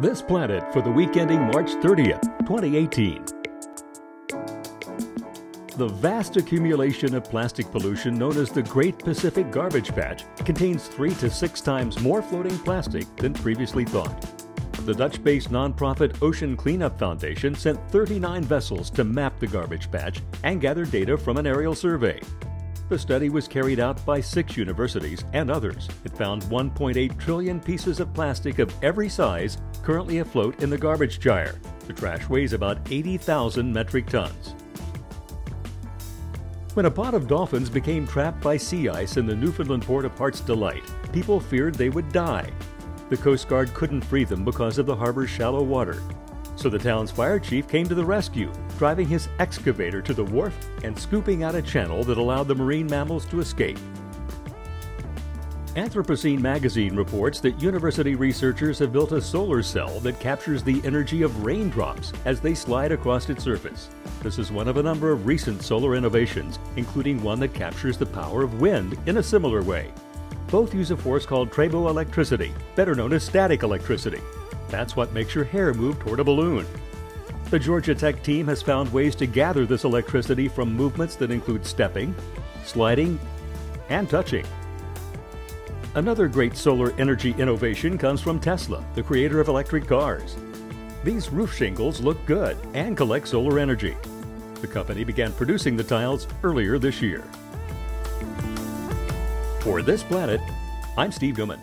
This Planet for the week ending March 30th, 2018. The vast accumulation of plastic pollution known as the Great Pacific Garbage Patch contains three to six times more floating plastic than previously thought. The Dutch based nonprofit Ocean Cleanup Foundation sent 39 vessels to map the garbage patch and gather data from an aerial survey. The study was carried out by six universities and others. It found 1.8 trillion pieces of plastic of every size currently afloat in the garbage gyre. The trash weighs about 80,000 metric tons. When a pod of dolphins became trapped by sea ice in the Newfoundland port of Heart's Delight, people feared they would die. The Coast Guard couldn't free them because of the harbor's shallow water. So the town's fire chief came to the rescue, driving his excavator to the wharf and scooping out a channel that allowed the marine mammals to escape. Anthropocene magazine reports that university researchers have built a solar cell that captures the energy of raindrops as they slide across its surface. This is one of a number of recent solar innovations, including one that captures the power of wind in a similar way. Both use a force called triboelectricity, better known as static electricity, that's what makes your hair move toward a balloon. The Georgia Tech team has found ways to gather this electricity from movements that include stepping, sliding, and touching. Another great solar energy innovation comes from Tesla, the creator of electric cars. These roof shingles look good and collect solar energy. The company began producing the tiles earlier this year. For This Planet, I'm Steve Newman.